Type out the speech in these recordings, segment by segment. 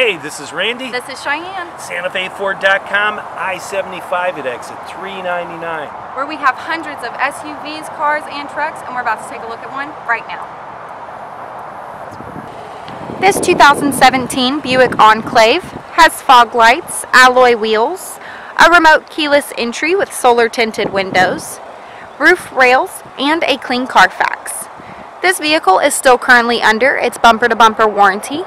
Hey, this is Randy. This is Cheyenne. SantaFeFord.com, I-75 at exit 399. Where we have hundreds of SUVs, cars, and trucks, and we're about to take a look at one right now. This 2017 Buick Enclave has fog lights, alloy wheels, a remote keyless entry with solar tinted windows, roof rails, and a clean Carfax. This vehicle is still currently under its bumper-to-bumper -bumper warranty.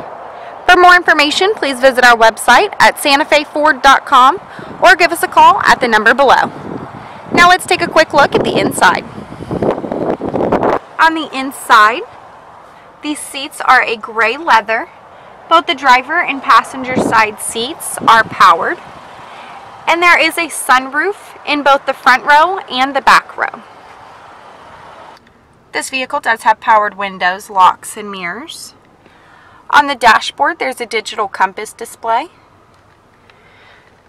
For more information, please visit our website at santafeford.com or give us a call at the number below. Now let's take a quick look at the inside. On the inside, these seats are a gray leather. Both the driver and passenger side seats are powered. And there is a sunroof in both the front row and the back row. This vehicle does have powered windows, locks, and mirrors. On the dashboard, there's a digital compass display.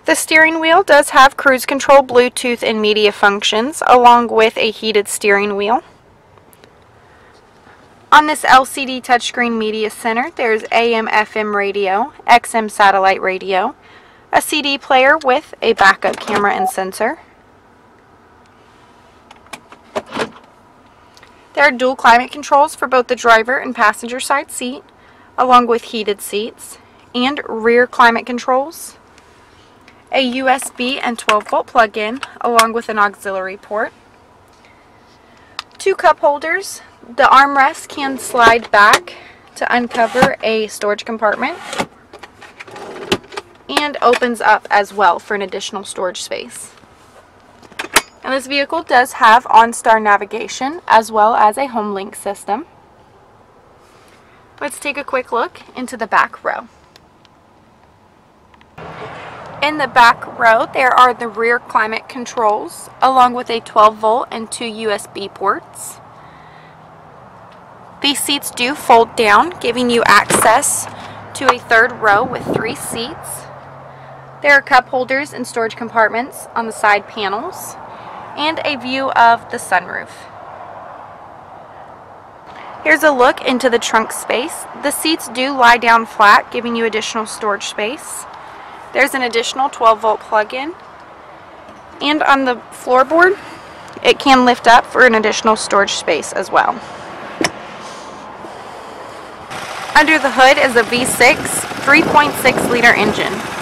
The steering wheel does have cruise control, Bluetooth, and media functions, along with a heated steering wheel. On this LCD touchscreen media center, there's AM FM radio, XM satellite radio, a CD player with a backup camera and sensor. There are dual climate controls for both the driver and passenger side seat, along with heated seats, and rear climate controls, a USB and 12 volt plug-in, along with an auxiliary port, two cup holders, the armrest can slide back to uncover a storage compartment, and opens up as well for an additional storage space. And this vehicle does have OnStar navigation as well as a HomeLink system. Let's take a quick look into the back row. In the back row there are the rear climate controls along with a 12 volt and two USB ports. These seats do fold down giving you access to a third row with three seats. There are cup holders and storage compartments on the side panels and a view of the sunroof. Here's a look into the trunk space. The seats do lie down flat, giving you additional storage space. There's an additional 12 volt plug-in. And on the floorboard, it can lift up for an additional storage space as well. Under the hood is a V6 3.6 liter engine.